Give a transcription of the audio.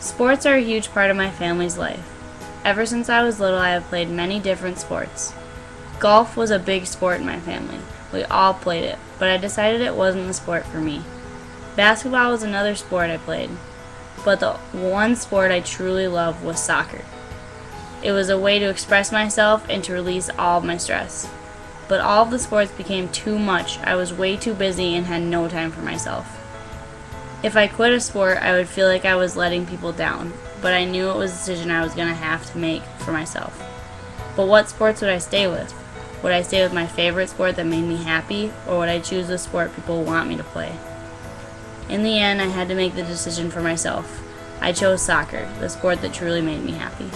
Sports are a huge part of my family's life. Ever since I was little, I have played many different sports. Golf was a big sport in my family. We all played it, but I decided it wasn't the sport for me. Basketball was another sport I played, but the one sport I truly loved was soccer. It was a way to express myself and to release all my stress. But all of the sports became too much. I was way too busy and had no time for myself. If I quit a sport, I would feel like I was letting people down, but I knew it was a decision I was going to have to make for myself. But what sports would I stay with? Would I stay with my favorite sport that made me happy, or would I choose the sport people want me to play? In the end, I had to make the decision for myself. I chose soccer, the sport that truly made me happy.